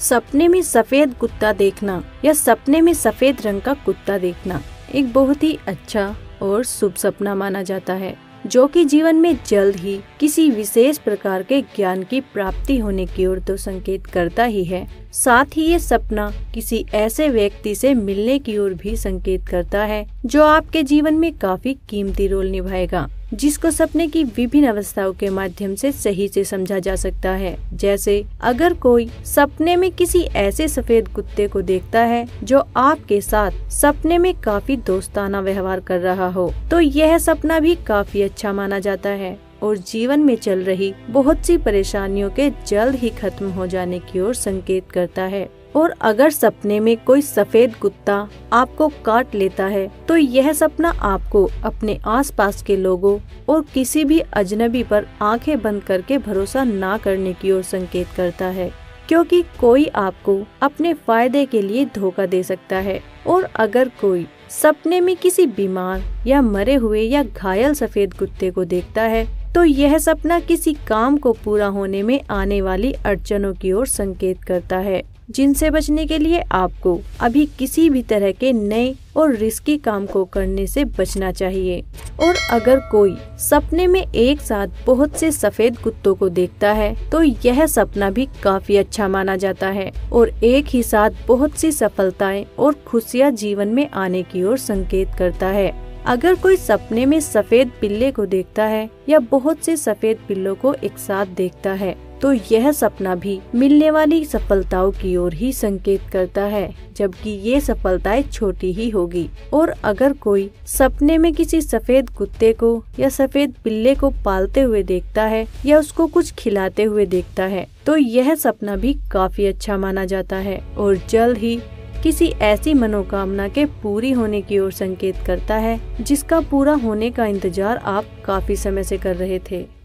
सपने में सफ़ेद कुत्ता देखना या सपने में सफ़ेद रंग का कुत्ता देखना एक बहुत ही अच्छा और शुभ सपना माना जाता है, जो कि जीवन में जल्द ही किसी विशेष प्रकार के ज्ञान की प्राप्ति होने की ओर तो संकेत करता ही है। साथ ही ये सपना किसी ऐसे व्यक्ति से मिलने की ओर भी संकेत करता है, जो आपके जीवन में काफ़ी कीमती रोल निभाएगा। जिसको सपने की विभिन्न अवस्थाओं के माध्यम से सही से समझा जा सकता है। जैसे, अगर कोई सपने में किसी ऐसे सफ़ेद कुत्ते को देखता है, जो आपके साथ सपने में काफ़ी दोस्ताना व्यवहार कर रहा हो तो यह सपना भी काफ़ी अच्छा माना जाता है और जीवन में चल रही बहुत सी परेशानियों के जल्द ही खत्म हो जाने की ओर संकेत करता है। और अगर सपने में कोई सफ़ेद कुत्ता आपको काट लेता है तो यह सपना आपको अपने आसपास के लोगों और किसी भी अजनबी पर आँखें बंद करके भरोसा ना करने की ओर संकेत करता है, क्योंकि कोई आपको अपने फ़ायदे के लिए धोखा दे सकता है। और अगर कोई सपने में किसी बीमार या मरे हुए या घायल सफ़ेद कुत्ते को देखता है तो यह सपना किसी काम को पूरा होने में आने वाली अड़चनों की ओर संकेत करता है। जिनसे बचने के लिए आपको अभी किसी भी तरह के नए और रिस्की काम को करने से बचना चाहिए। और अगर कोई सपने में एक साथ बहुत से सफ़ेद कुत्तों को देखता है तो यह सपना भी काफ़ी अच्छा माना जाता है और एक ही साथ बहुत सी सफलताएँ और खुशियाँ जीवन में आने की ओर संकेत करता है। अगर कोई सपने में सफ़ेद पिल्ले को देखता है या बहुत से सफ़ेद पिल्लों को एक साथ देखता है तो यह सपना भी मिलने वाली सफलताओं की ओर ही संकेत करता है, जबकि ये सफलताएँ छोटी ही होगी। और अगर कोई सपने में किसी सफ़ेद कुत्ते को या सफ़ेद पिल्ले को पालते हुए देखता है या उसको कुछ खिलाते हुए देखता है तो यह सपना भी काफ़ी अच्छा माना जाता है और जल्द ही किसी ऐसी मनोकामना के पूरी होने की ओर संकेत करता है, जिसका पूरा होने का इंतज़ार आप काफ़ी समय से कर रहे थे।